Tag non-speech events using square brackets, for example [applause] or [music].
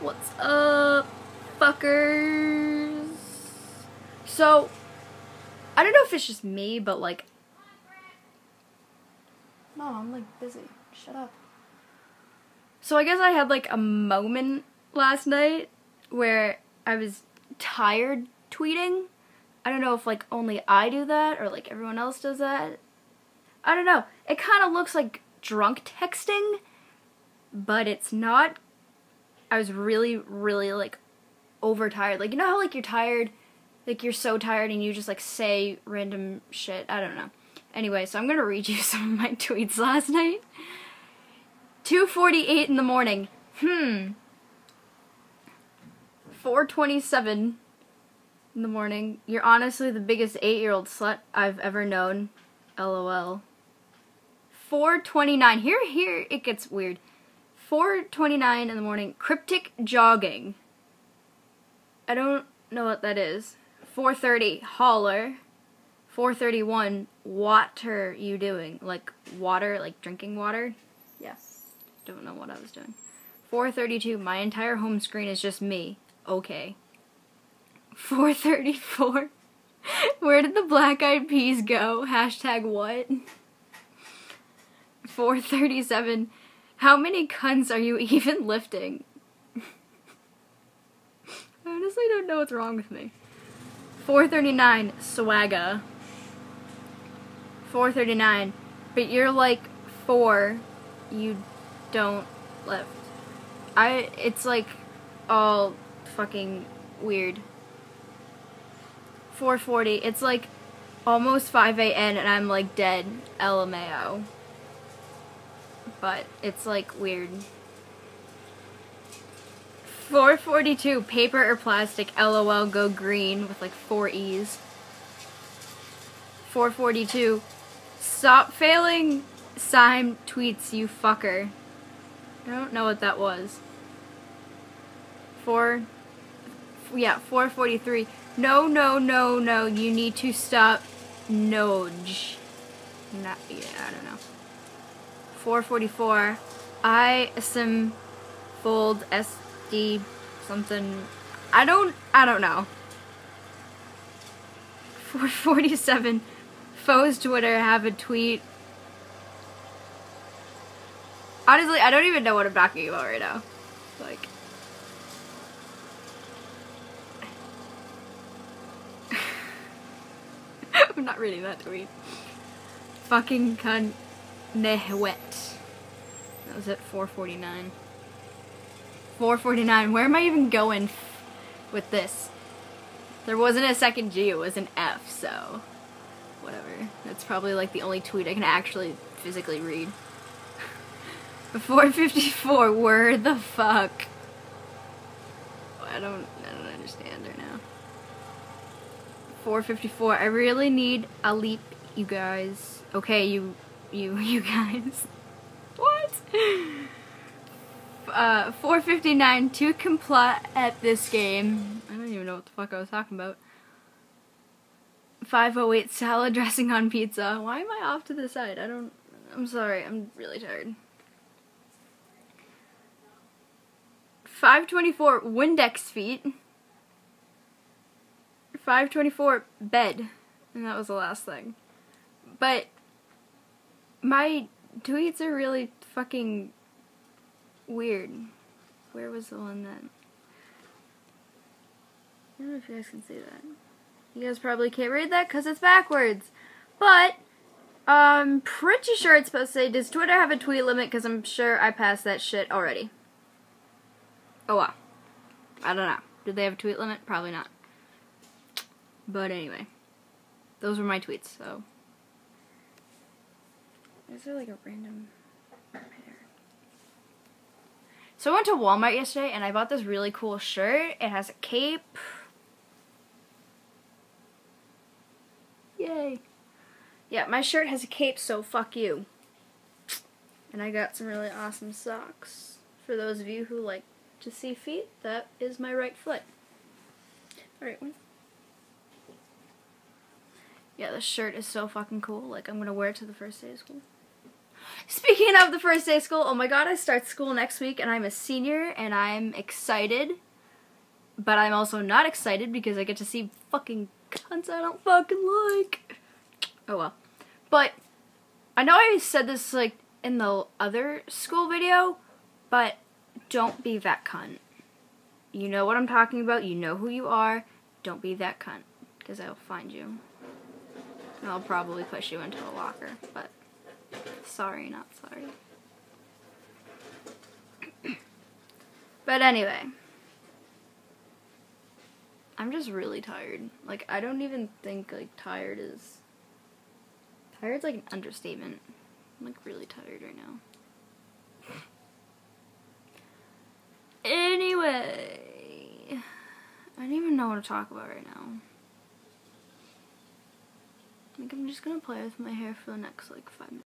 What's up, fuckers? So, I don't know if it's just me, but like, no, I'm like busy. Shut up. So I guess I had like a moment last night where I was tired tweeting. I don't know if like only I do that or like everyone else does that. I don't know. It kind of looks like drunk texting, but it's not. I was really, really like overtired. Like, you know how like you're tired? Like you're so tired and you just like say random shit. I don't know. Anyway, so I'm gonna read you [laughs] some of my tweets last night. 2:48 in the morning. Hmm. 4:27 in the morning. You're honestly the biggest 8-year-old slut I've ever known. LOL. 4:29. Here here it gets weird. 4:29 in the morning. Cryptic jogging. I don't know what that is. 4:30. Holler. 4:31. What are you doing? Like water, like drinking water? Yeah. Don't know what I was doing. 4:32. My entire home screen is just me. Okay. 4:34. [laughs] Where did the black eyed peas go? Hashtag what? 437. How many cunts are you [laughs] even lifting? I honestly don't know what's wrong with me. 439. Swagga. 439. But you're like four. You don't lift. I. It's like all fucking weird. 440. It's like almost 5 a.m. and I'm like dead. LMAO. But it's like weird. 442. Paper or plastic. LOL. Go green with like four E's. 442. Stop failing Sime tweets, you fucker. I don't know what that was. 4. Yeah, 443. No, no, no, no. You need to stop Noj. Not, yeah, I don't know. 444. I some fold SD something. I don't, I don't know. 447. Foes Twitter have a tweet. Honestly, I don't even know what I'm talking about right now. Like. [laughs] I'm not reading that tweet. Fucking cunt nehwet. That was at 449. 449. Where am I even going with this? There wasn't a second G, it was an F, so whatever. That's probably like the only tweet I can actually physically read. [laughs] 454, where the fuck? I don't, I don't understand right now. 454, I really need a leap, you guys. Okay, you, you, [laughs] you guys. What? Uh, 459, to comply at this game. I don't even know what the fuck I was talking about. 508 salad [laughs] dressing on pizza. Why am I off to the side? I don't. I'm sorry. I'm really tired. 524 Windex feet. 524 bed. And that was the last thing. But my tweets are really fucking weird. Where was the one then? I don't know if you guys can see that. You guys probably can't read that because it's backwards. But, I'm pretty sure it's supposed to say, does Twitter have a tweet limit? Because I'm sure I passed that shit already. Oh well. I don't know. Did they have a tweet limit? Probably not. But anyway. Those were my tweets, so. Is there like a random pair? So I went to Walmart yesterday and I bought this really cool shirt. It has a cape. Yay. Yeah, my shirt has a cape, so fuck you. And I got some really awesome socks. For those of you who like to see feet, that is my right foot. Alright, one. Yeah, this shirt is so fucking cool. Like, I'm gonna wear it to the first day of school. Speaking of the first day of school, oh my god, I start school next week and I'm a senior and I'm excited. But I'm also not excited because I get to see fucking cunts I don't fucking like. Oh well. But I know I said this like in the other school video, but don't be that cunt. You know what I'm talking about. You know who you are. Don't be that cunt because I'll find you. And I'll probably push you into a locker, but sorry, not sorry. [clears throat] but anyway, I'm just really tired. Like, I don't even think, like, tired is. Tired's like an understatement. I'm, like, really tired right now. Anyway, I don't even know what to talk about right now. I think I'm just gonna play with my hair for the next like five minutes.